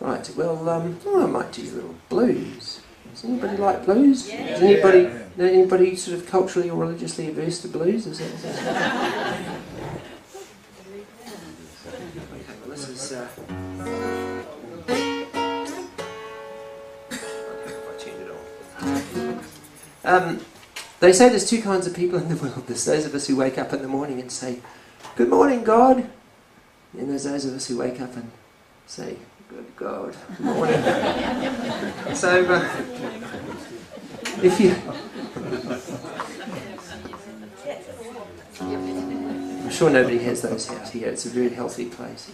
Right, well, um, oh, I might do a little blues. Does anybody like blues? Yeah. Does anybody, anybody sort of culturally or religiously averse to blues? Is that, is that... okay, well, this is. Uh... Um, they say there's two kinds of people in the world. There's those of us who wake up in the morning and say, Good morning, God. And there's those of us who wake up and say, Good God, morning. so, uh, if you. I'm sure nobody has those out here. It's a very healthy place.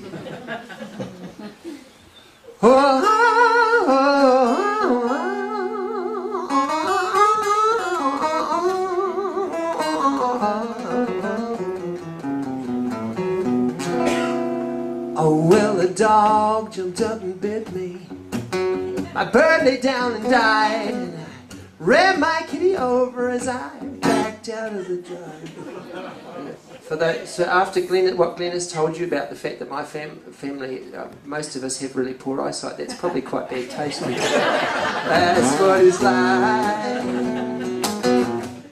Oh, well, a dog jumped up and bit me. My bird lay down and died. And I ran my kitty over as I backed out of the drive. For so after Glenn, what Glenn has told you about the fact that my fam, family, uh, most of us have really poor eyesight, that's probably quite bad taste. that's what it's like.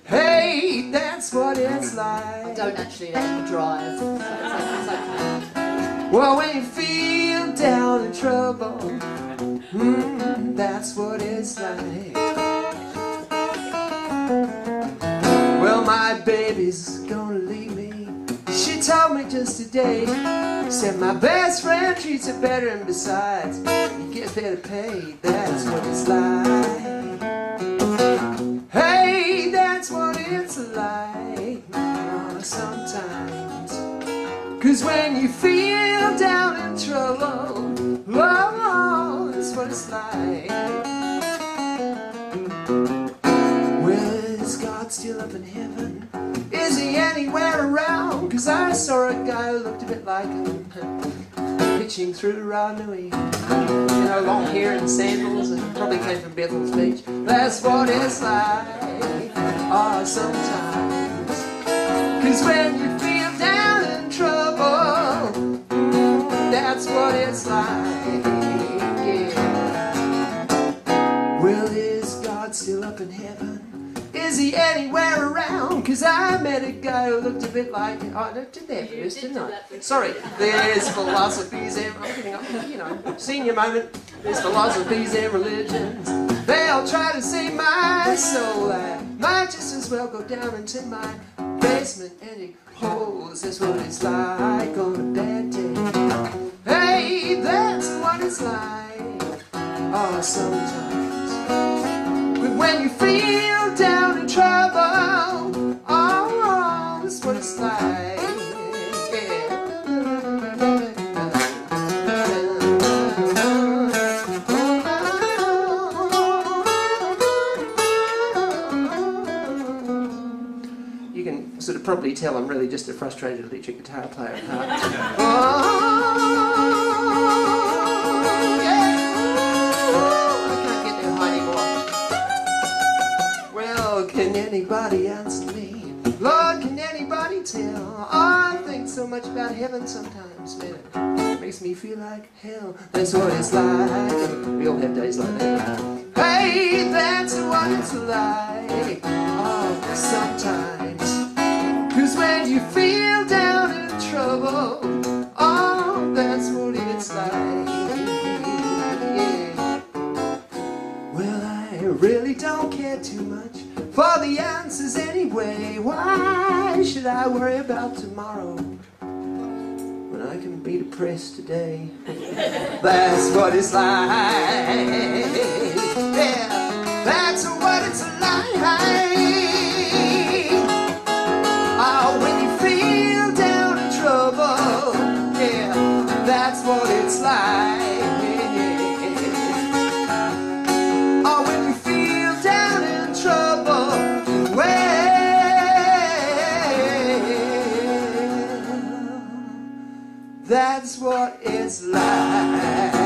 Hey, that's what it's like. I don't actually you drive. So it's, it's okay. Well, when you feel down in trouble, mm, that's what it's like. Well, my baby's gonna leave me. She told me just today. Said my best friend treats her better, and besides, you get better paid. That's what it's like. Cause when you feel down in trouble, oh, that's what it's like. Well, is God still up in heaven? Is he anywhere around? Cause I saw a guy who looked a bit like him pitching through Ranui. You know, long hair and sandals, and probably came from Bethells Beach. That's what it's like. Oh, sometimes. Cause when you what it's like. Yeah. Well, is God still up in heaven? Is he anywhere around? Cause I met a guy who looked a bit like. Oh, I did that first, didn't I? Sorry, there's philosophies and. I'm getting up, you know, senior moment. There's philosophies and religions. They'll try to save my soul. I might just as well go down into my basement and it holds. That's what it's like on a bad sometimes. But when you feel down in trouble, oh, that's what it's like. You can sort of probably tell I'm really just a frustrated electric guitar player. Oh. Oh, anybody answer me? Lord, can anybody tell? I think so much about heaven sometimes, man. It makes me feel like hell. That's what it's like. We all have days like that. Hey, that's what it's like. Oh, sometimes. Cause when you feel down in trouble, oh, that's what it's like. Yeah. Well, I really don't care too much for the answers anyway. Why should I worry about tomorrow when I can be depressed today? That's what it's like. Yeah, that's what it's like. That's what it's like.